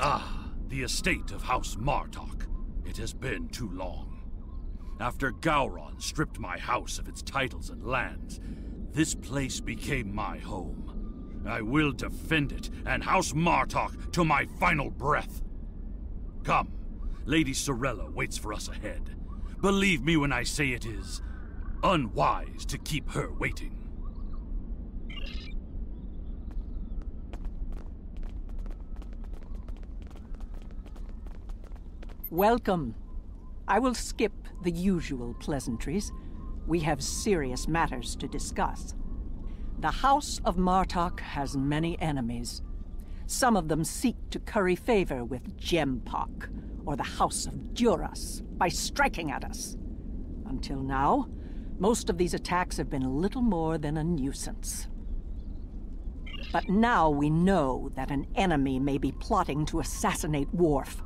Ah, the estate of House Martok. It has been too long. After Gowron stripped my house of its titles and lands, this place became my home. I will defend it and House Martok to my final breath. Come, Lady Sorella waits for us ahead. Believe me when I say it is unwise to keep her waiting. Welcome. I will skip the usual pleasantries. We have serious matters to discuss. The House of Martok has many enemies. Some of them seek to curry favor with J'mpok, or the House of Duras, by striking at us. Until now, most of these attacks have been little more than a nuisance. But now we know that an enemy may be plotting to assassinate Worf,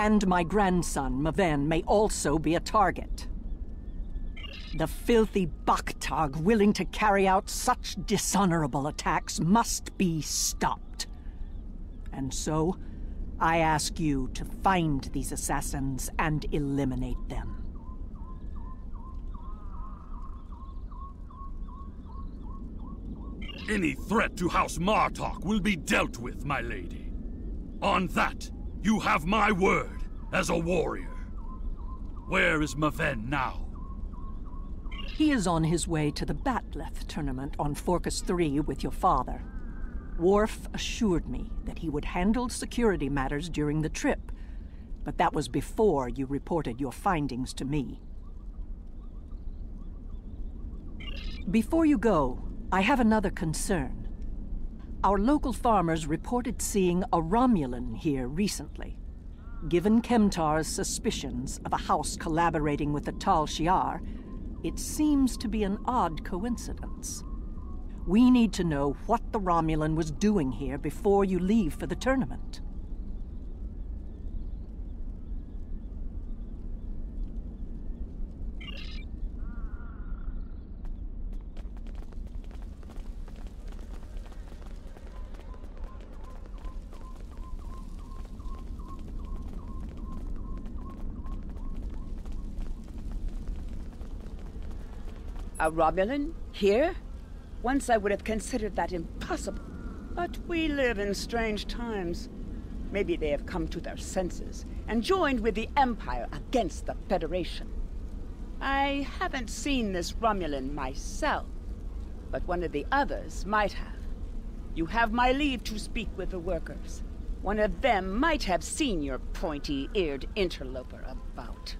and my grandson, Maven, may also be a target. The filthy Baktag willing to carry out such dishonorable attacks must be stopped. And so, I ask you to find these assassins and eliminate them. Any threat to House Martok will be dealt with, my lady. On that, you have my word as a warrior. Where is Maven now? He is on his way to the Bat'leth tournament on Forcas 3 with your father. Worf assured me that he would handle security matters during the trip, but that was before you reported your findings to me. Before you go, I have another concern. Our local farmers reported seeing a Romulan here recently. Given Kemtar's suspicions of a house collaborating with the Tal Shiar, it seems to be an odd coincidence. We need to know what the Romulan was doing here before you leave for the tournament. A Romulan? Here? Once I would have considered that impossible. But we live in strange times. Maybe they have come to their senses and joined with the Empire against the Federation. I haven't seen this Romulan myself, but one of the others might have. You have my leave to speak with the workers. One of them might have seen your pointy-eared interloper about.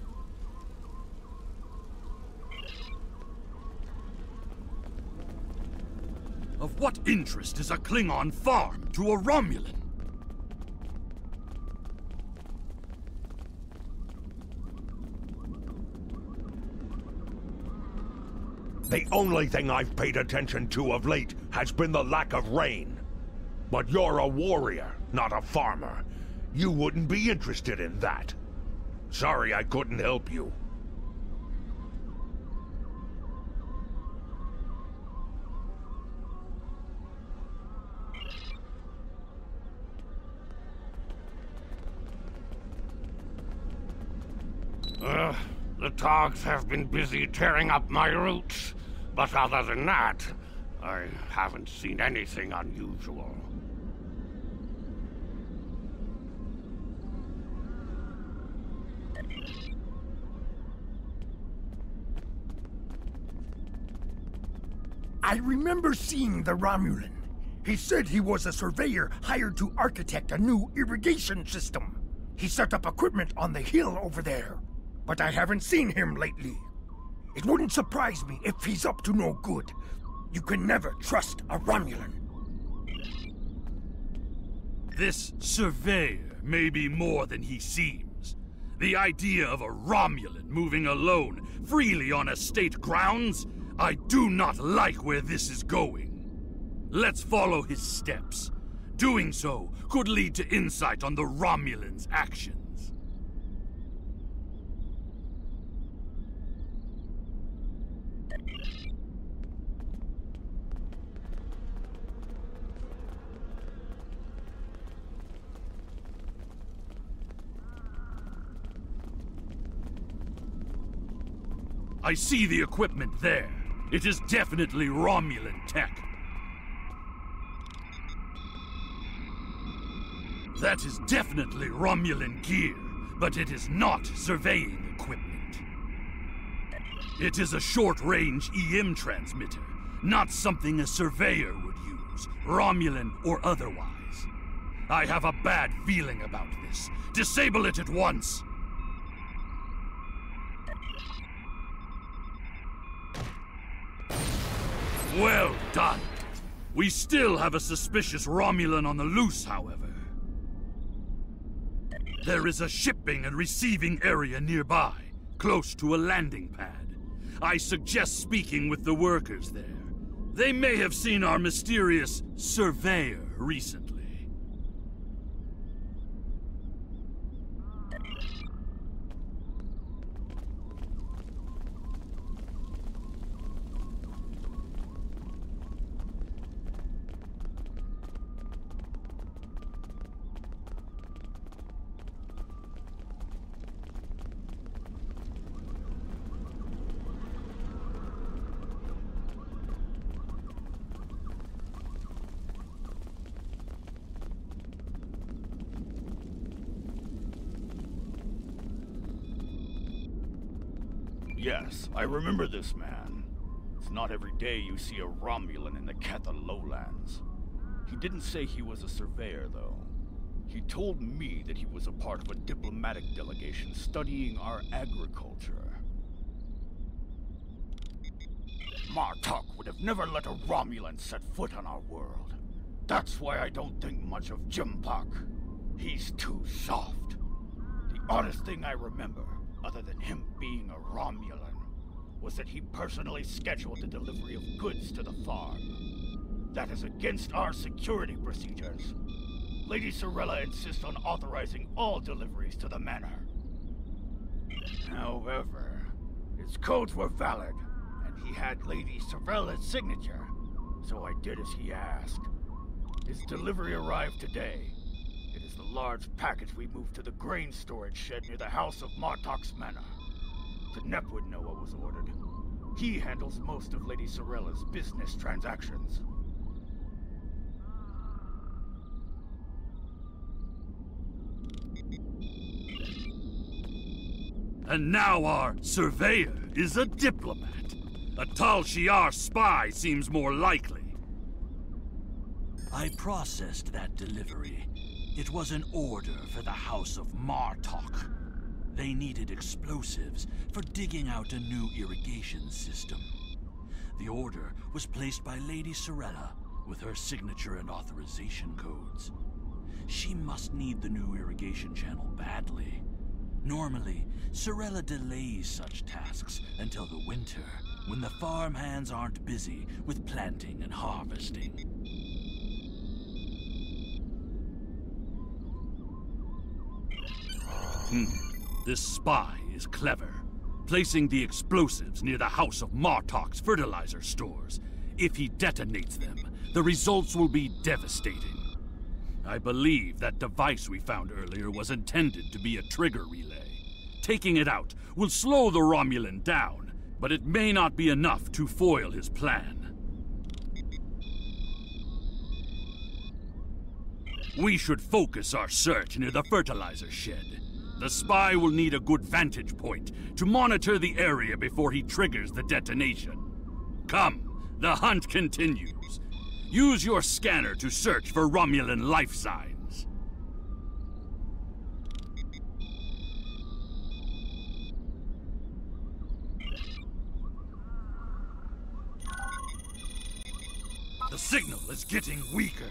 Of what interest is a Klingon farm to a Romulan? The only thing I've paid attention to of late has been the lack of rain. But you're a warrior, not a farmer. You wouldn't be interested in that. Sorry I couldn't help you. Dogs have been busy tearing up my roots, but other than that, I haven't seen anything unusual. I remember seeing the Romulan. He said he was a surveyor hired to architect a new irrigation system. He set up equipment on the hill over there, but I haven't seen him lately. It wouldn't surprise me if he's up to no good. You can never trust a Romulan. This surveyor may be more than he seems. The idea of a Romulan moving alone, freely on estate grounds? I do not like where this is going. Let's follow his steps. Doing so could lead to insight on the Romulan's actions. I see the equipment there. It is definitely Romulan tech. That is definitely Romulan gear, but it is not surveying equipment. It is a short-range EM transmitter, not something a surveyor would use, Romulan or otherwise. I have a bad feeling about this. Disable it at once! Well done! We still have a suspicious Romulan on the loose, however. There is a shipping and receiving area nearby, close to a landing pad. I suggest speaking with the workers there. They may have seen our mysterious surveyor recently. Yes, I remember this man. It's not every day you see a Romulan in the Ketha lowlands. He didn't say he was a surveyor, though. He told me that he was a part of a diplomatic delegation studying our agriculture. Martok would have never let a Romulan set foot on our world. That's why I don't think much of J'mpok. He's too soft. The oddest thing I remember other than him being a Romulan, was that he personally scheduled the delivery of goods to the farm. That is against our security procedures. Lady Sorella insists on authorizing all deliveries to the manor. However, his codes were valid, and he had Lady Sorella's signature, so I did as he asked. His delivery arrived today, It is the large package we moved to the grain storage shed near the house of Martok's Manor. Deneb would know what was ordered. He handles most of Lady Sorella's business transactions. And now our surveyor is a diplomat. A Tal Shiar spy seems more likely. I processed that delivery. It was an order for the House of Martok. They needed explosives for digging out a new irrigation system. The order was placed by Lady Sorella with her signature and authorization codes. She must need the new irrigation channel badly. Normally, Sorella delays such tasks until the winter, when the farm hands aren't busy with planting and harvesting. Hmm. This spy is clever. Placing the explosives near the House of Martok's fertilizer stores. If he detonates them, the results will be devastating. I believe that device we found earlier was intended to be a trigger relay. Taking it out will slow the Romulan down, but it may not be enough to foil his plan. We should focus our search near the fertilizer shed. The spy will need a good vantage point to monitor the area before he triggers the detonation. Come, the hunt continues. Use your scanner to search for Romulan life signs. The signal is getting weaker.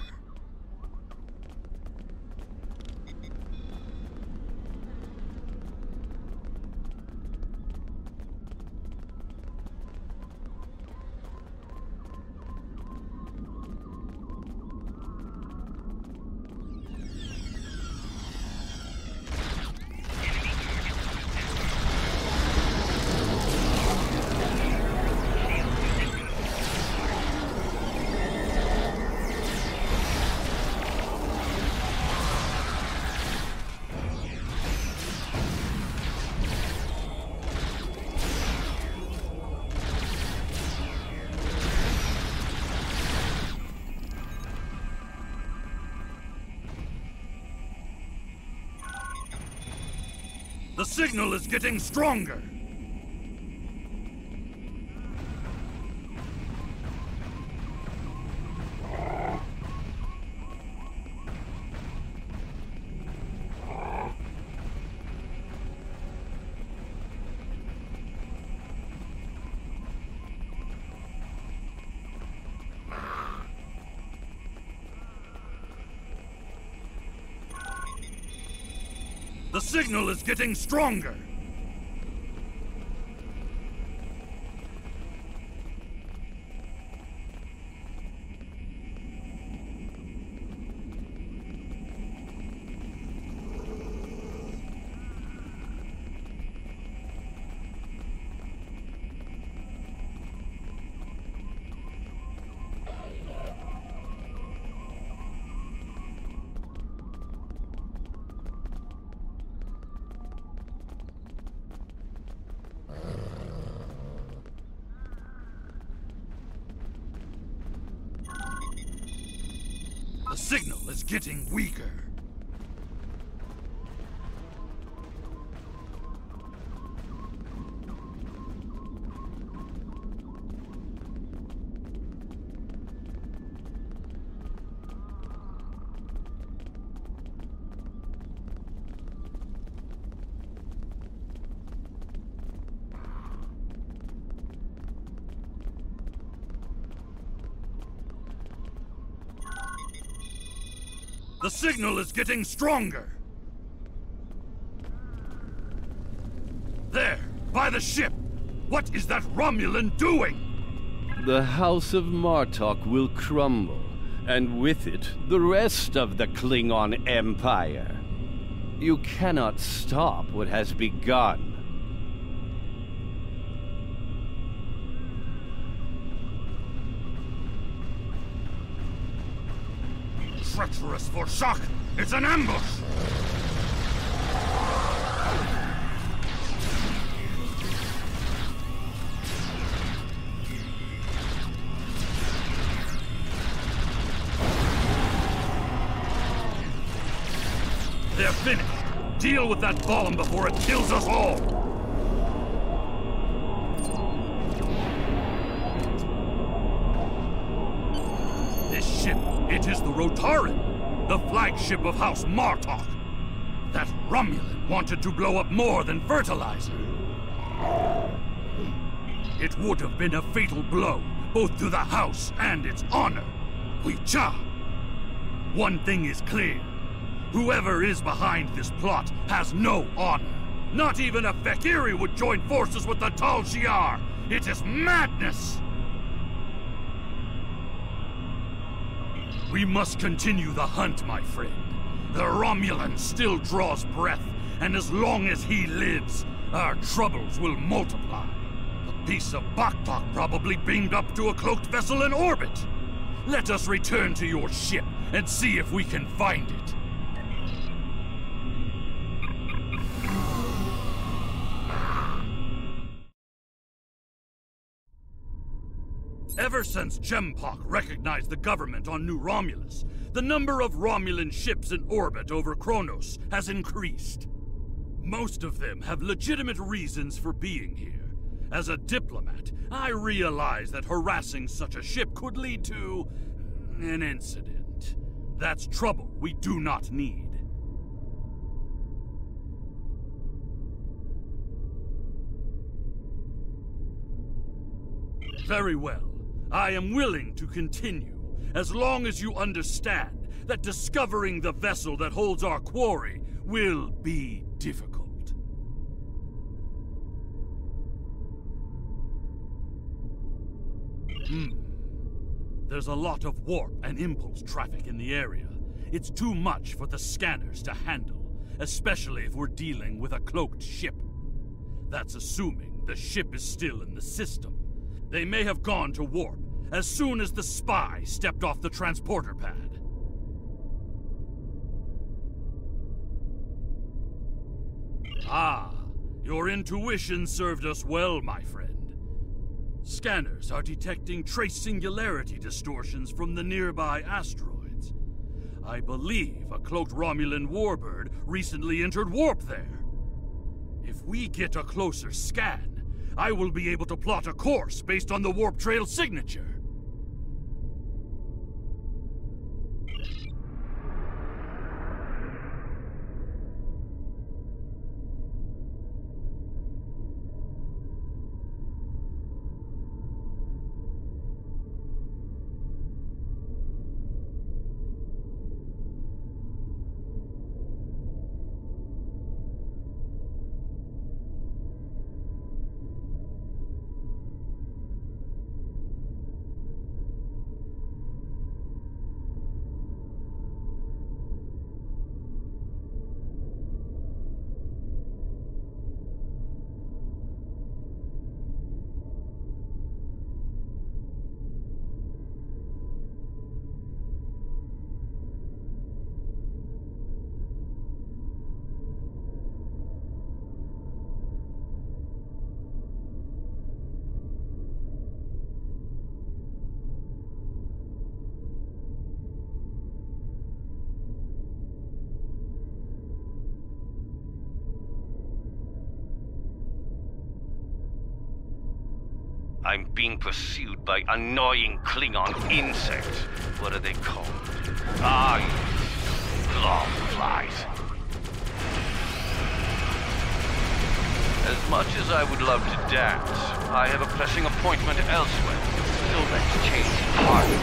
Signal is getting stronger! The signal is getting stronger! The signal is getting stronger! There, by the ship! What is that Romulan doing? The House of Martok will crumble, and with it, the rest of the Klingon Empire. You cannot stop what has begun. For shock! It's an ambush! They're finished! Deal with that bomb before it kills us all! This ship, it is the Rotarran, flagship of House Martok. That Romulan wanted to blow up more than fertilizer. It would have been a fatal blow, both to the House and its honor. Huicha! One thing is clear. Whoever is behind this plot has no honor. Not even a Fekiri would join forces with the Tal Shiar. It is madness! We must continue the hunt, my friend. The Romulan still draws breath, and as long as he lives, our troubles will multiply. A piece of Baktok probably beamed up to a cloaked vessel in orbit. Let us return to your ship and see if we can find it. Ever since J'mpok recognized the government on New Romulus, the number of Romulan ships in orbit over Kronos has increased. Most of them have legitimate reasons for being here. As a diplomat, I realize that harassing such a ship could lead to... an incident. That's trouble we do not need. Very well. I am willing to continue, as long as you understand that discovering the vessel that holds our quarry will be difficult. Hmm. There's a lot of warp and impulse traffic in the area. It's too much for the scanners to handle, especially if we're dealing with a cloaked ship. That's assuming the ship is still in the system. They may have gone to warp as soon as the spy stepped off the transporter pad. Ah, your intuition served us well, my friend. Scanners are detecting trace singularity distortions from the nearby asteroids. I believe a cloaked Romulan warbird recently entered warp there. If we get a closer scan, I will be able to plot a course based on the warp trail signature. I'm being pursued by annoying Klingon insects. What are they called? Ah, yes. flies. As much as I would love to dance, I have a pressing appointment elsewhere. So let's change party.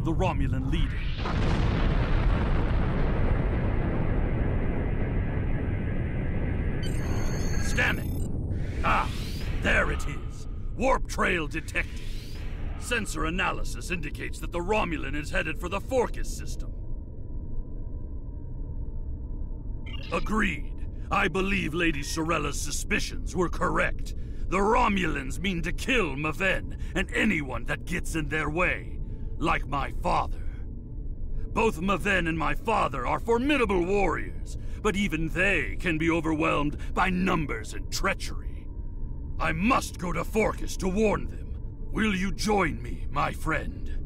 Of the Romulan leader. Scanning. Ah, there it is. Warp trail detected. Sensor analysis indicates that the Romulan is headed for the Forcas system. Agreed. I believe Lady Sorella's suspicions were correct. The Romulans mean to kill Maven and anyone that gets in their way like my father. Both Maven and my father are formidable warriors, but even they can be overwhelmed by numbers and treachery. I must go to Forcas to warn them. Will you join me, my friend?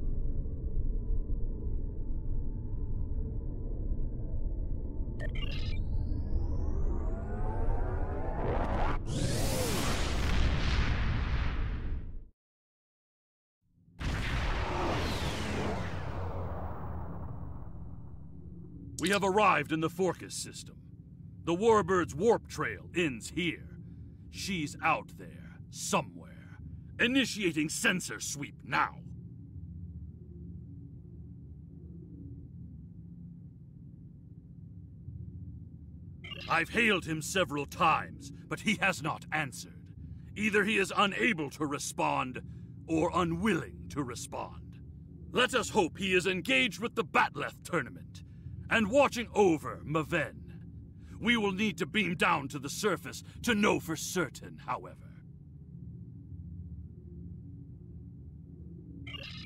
We have arrived in the Forcas system. The Warbird's warp trail ends here. She's out there, somewhere. Initiating sensor sweep now. I've hailed him several times, but he has not answered. Either he is unable to respond, or unwilling to respond. Let us hope he is engaged with the Bat'leth tournament and watching over Maven. We will need to beam down to the surface to know for certain, however.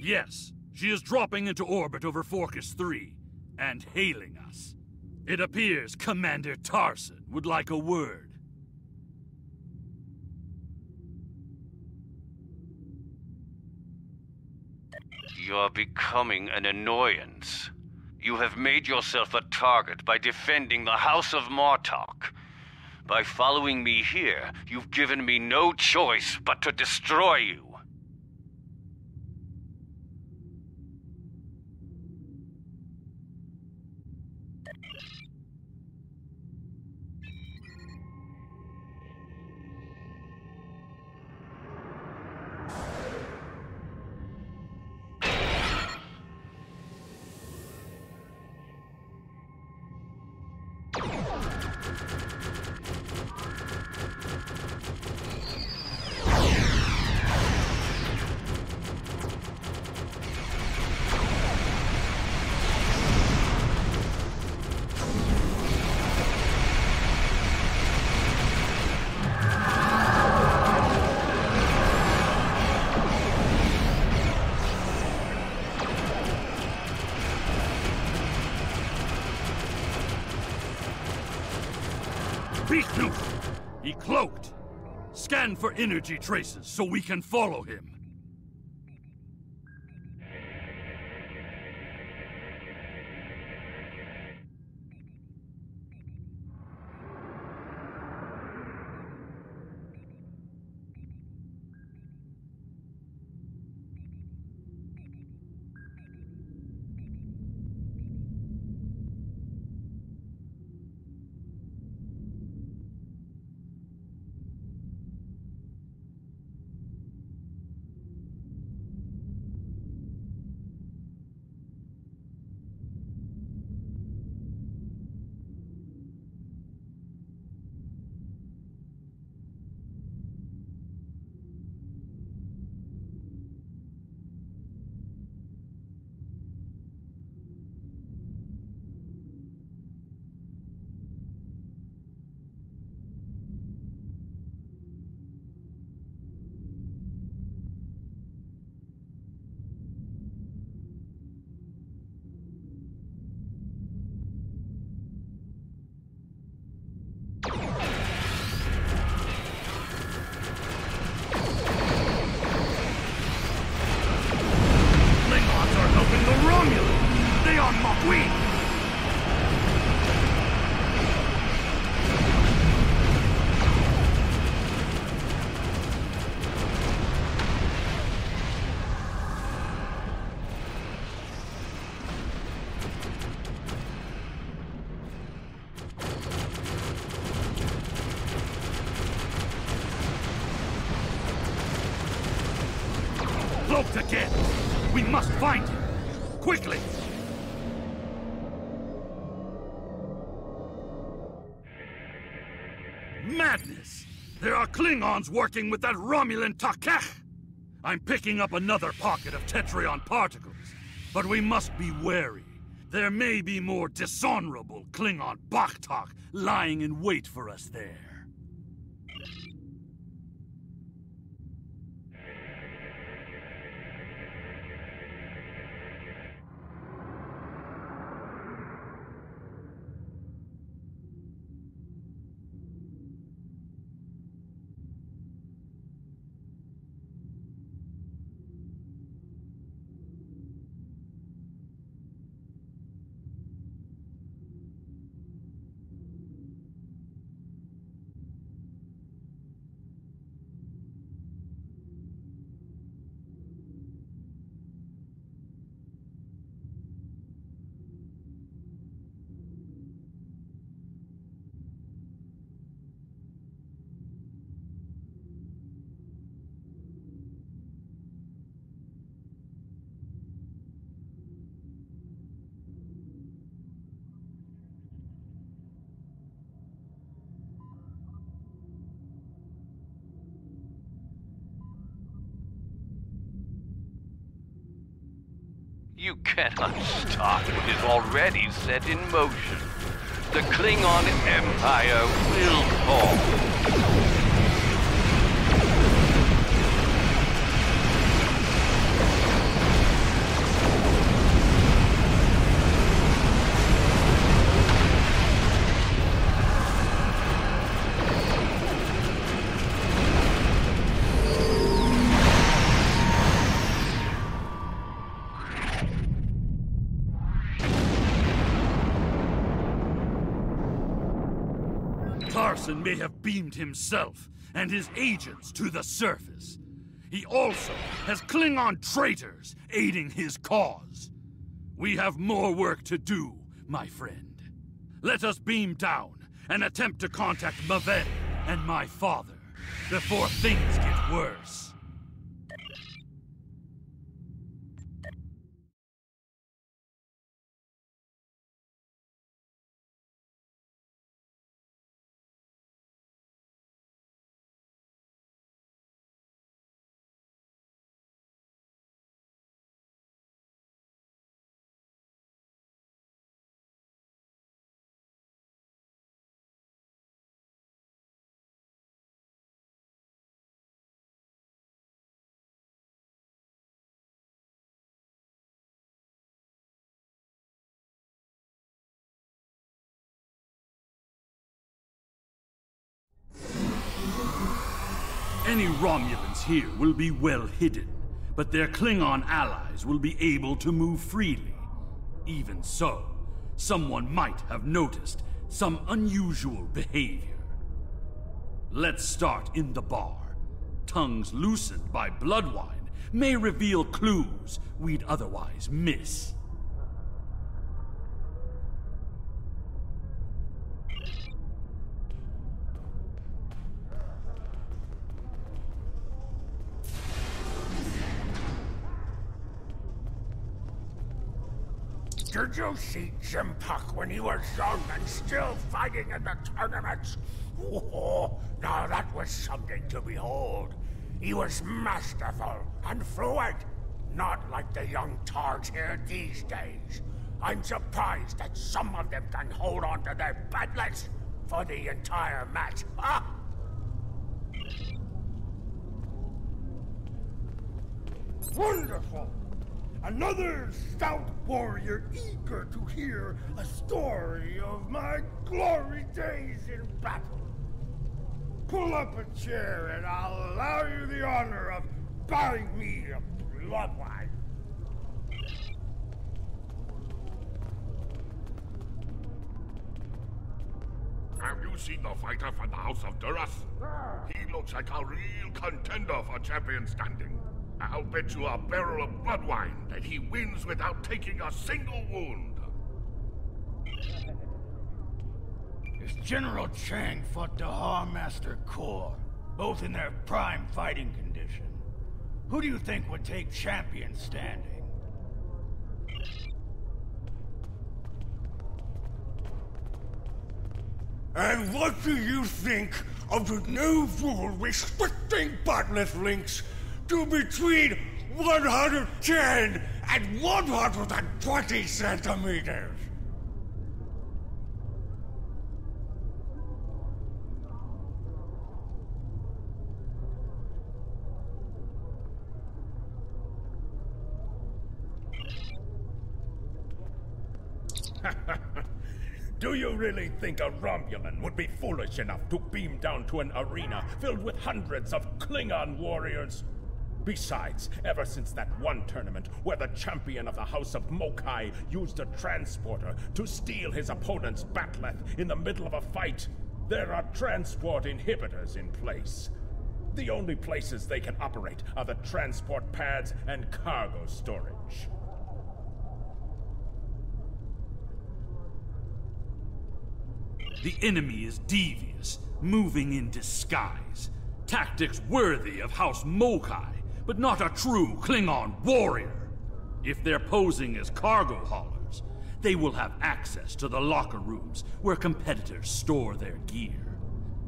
Yes, she is dropping into orbit over Forcas 3 and hailing us. It appears Commander Tarson would like a word. You're becoming an annoyance. You have made yourself a target by defending the House of Martok. By following me here, you've given me no choice but to destroy you. Scan for energy traces so we can follow him. Klingons working with that Romulan Takech! I'm picking up another pocket of Tetryon particles, but we must be wary. There may be more dishonorable Klingon Baktak lying in wait for us there. You cannot stop what is already set in motion. The Klingon Empire will fall. Himself and his agents to the surface. He also has Klingon traitors aiding his cause. We have more work to do, my friend. Let us beam down and attempt to contact Maven and my father before things get worse. Any Romulans here will be well hidden, but their Klingon allies will be able to move freely. Even so, someone might have noticed some unusual behavior. Let's start in the bar. Tongues loosened by blood wine may reveal clues we'd otherwise miss. Did you see J'mpok when he was young and still fighting in the tournaments? Oh, now that was something to behold. He was masterful and fluent, not like the young tards here these days. I'm surprised that some of them can hold on to their bat'leths for the entire match. Ah! Wonderful! Another stout warrior eager to hear a story of my glory days in battle. Pull up a chair and I'll allow you the honor of buying me a blood wine. Have you seen the fighter from the House of Duras? Ah. He looks like a real contender for champion standing. I'll bet you a barrel of blood wine that he wins without taking a single wound. As General Chang fought the Harmaster Corps, both in their prime fighting condition. Who do you think would take champion standing? And what do you think of the new rule restricting bat'leth links to between 110 and 120 centimeters? Do you really think a Romulan would be foolish enough to beam down to an arena filled with hundreds of Klingon warriors? Besides, ever since that one tournament where the champion of the House of Mokai used a transporter to steal his opponent's bat'leth in the middle of a fight, there are transport inhibitors in place. The only places they can operate are the transport pads and cargo storage. The enemy is devious, moving in disguise. Tactics worthy of House Mokai, but not a true Klingon warrior. If they're posing as cargo haulers, they will have access to the locker rooms where competitors store their gear.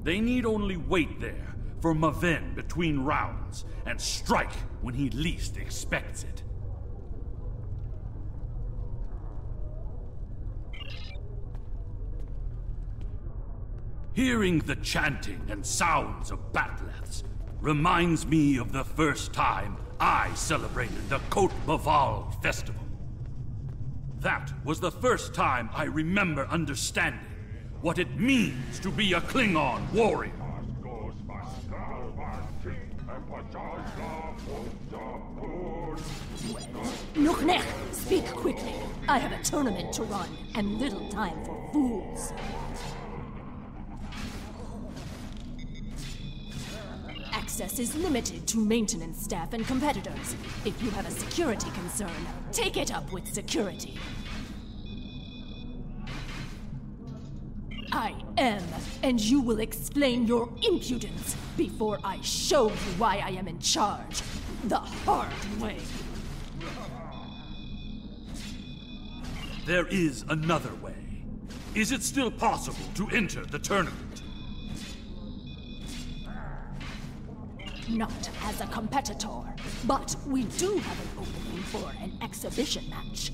They need only wait there for Maven between rounds and strike when he least expects it. Hearing the chanting and sounds of bat'leths reminds me of the first time I celebrated the Cote Baval festival. That was the first time I remember understanding what it means to be a Klingon warrior. Nuchnech, speak quickly. I have a tournament to run and little time for fools. Access is limited to maintenance staff and competitors. If you have a security concern, take it up with security. I am, and you will explain your impudence before I show you why I am in charge. The hard way. There is another way. Is it still possible to enter the tournament? Not as a competitor, but we do have an opening for an exhibition match.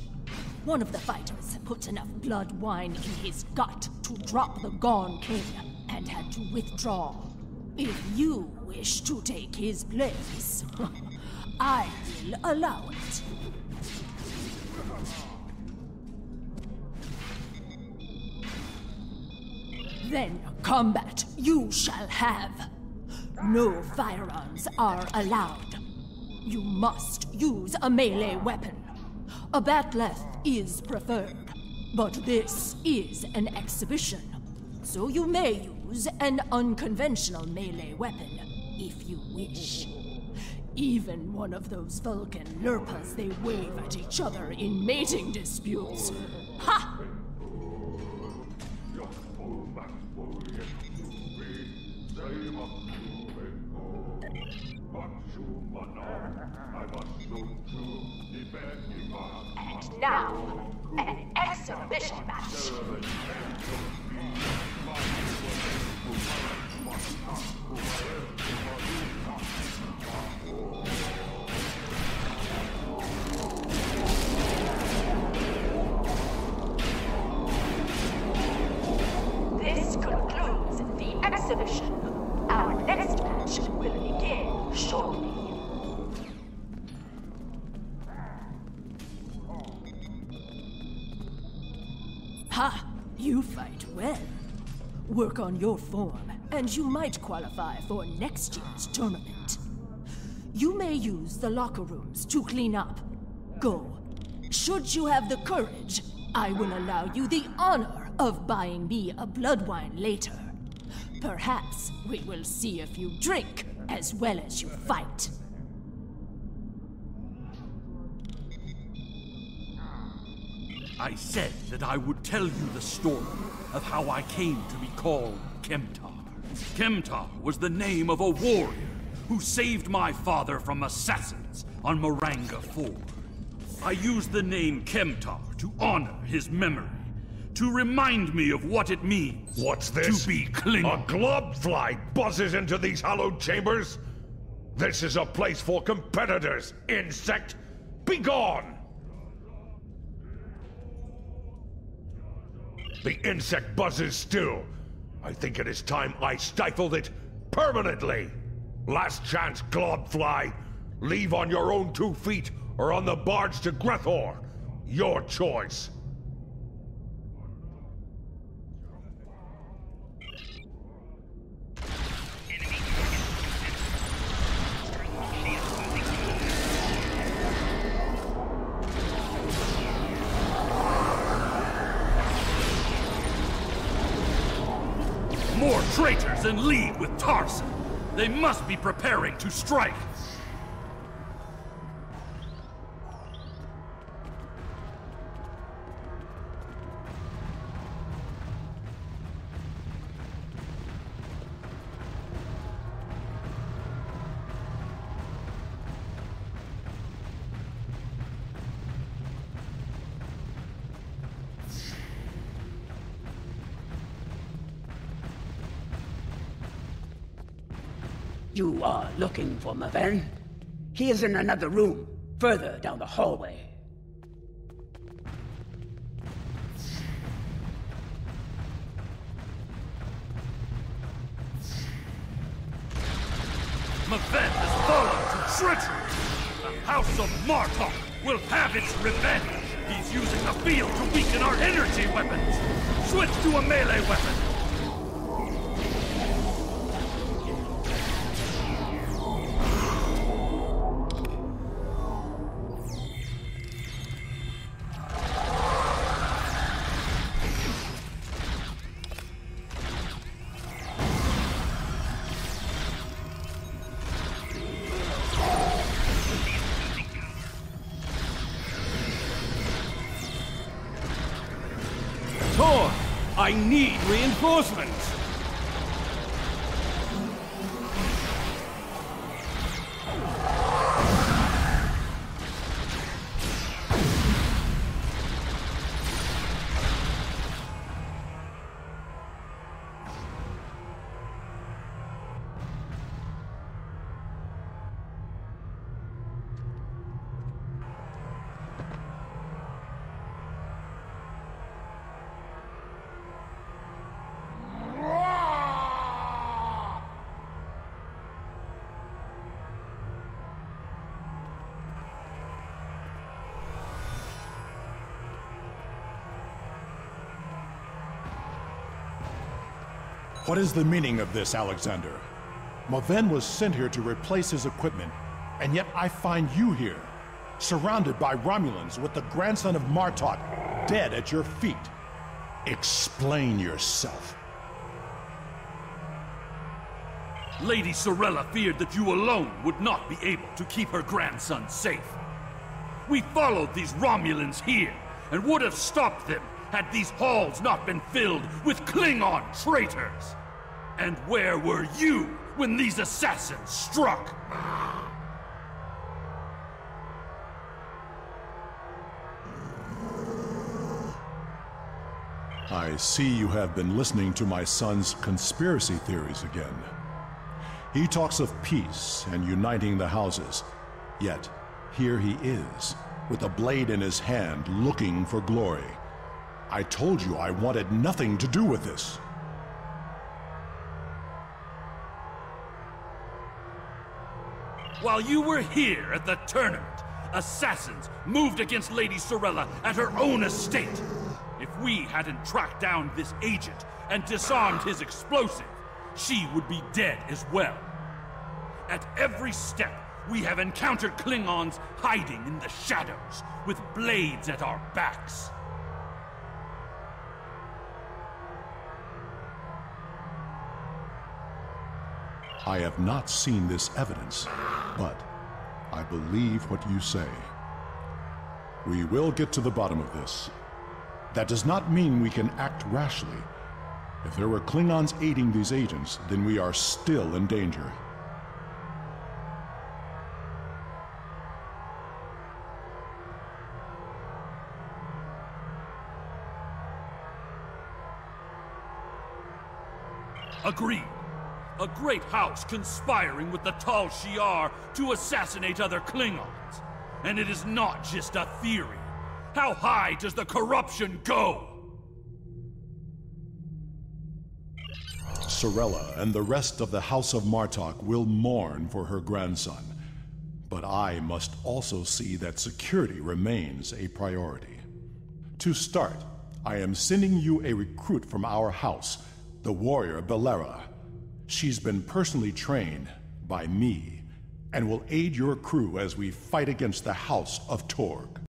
One of the fighters put enough blood wine in his gut to drop the Gorn King and had to withdraw. If you wish to take his place, I will allow it. Then combat you shall have. No firearms are allowed. You must use a melee weapon. A bat'leth is preferred, but this is an exhibition, so you may use an unconventional melee weapon if you wish. Even one of those Vulcan lirpas they wave at each other in mating disputes. Ha! And now, an exhibition match. Work on your form, and you might qualify for next year's tournament. You may use the locker rooms to clean up. Go. Should you have the courage, I will allow you the honor of buying me a blood wine later. Perhaps we will see if you drink as well as you fight. I said that I would tell you the story of how I came to be called Kemtar. Kemtar was the name of a warrior who saved my father from assassins on Maranga IV. I used the name Kemtar to honor his memory, to remind me of what it means What's this? to be Klingon. A globfly buzzes into these hallowed chambers? This is a place for competitors, insect! Begone! The insect buzzes still. I think it is time I stifled it permanently. Last chance, globfly. Leave on your own two feet or on the barge to Gre'thor. Your choice. In league with Tarson. They must be preparing to strike. You are looking for Maven? He is in another room, further down the hallway. I need reinforcements. What is the meaning of this, Alexander? Maven was sent here to replace his equipment, and yet I find you here, surrounded by Romulans with the grandson of Martok dead at your feet. Explain yourself. Lady Sirella feared that you alone would not be able to keep her grandson safe. We followed these Romulans here, and would have stopped them had these halls not been filled with Klingon traitors. And where were you when these assassins struck? I see you have been listening to my son's conspiracy theories again. He talks of peace and uniting the houses, yet here he is, with a blade in his hand, looking for glory. I told you I wanted nothing to do with this. While you were here at the tournament, assassins moved against Lady Sirella at her own estate. If we hadn't tracked down this agent and disarmed his explosive, she would be dead as well. At every step, we have encountered Klingons hiding in the shadows, with blades at our backs. I have not seen this evidence, but I believe what you say. We will get to the bottom of this. That does not mean we can act rashly. If there were Klingons aiding these agents, then we are still in danger. Agreed. A great house conspiring with the Tal Shiar to assassinate other Klingons. And it is not just a theory. How high does the corruption go? Sirella and the rest of the House of Martok will mourn for her grandson. But I must also see that security remains a priority. To start, I am sending you a recruit from our house, the warrior Belera. She's been personally trained by me and will aid your crew as we fight against the House of Torg.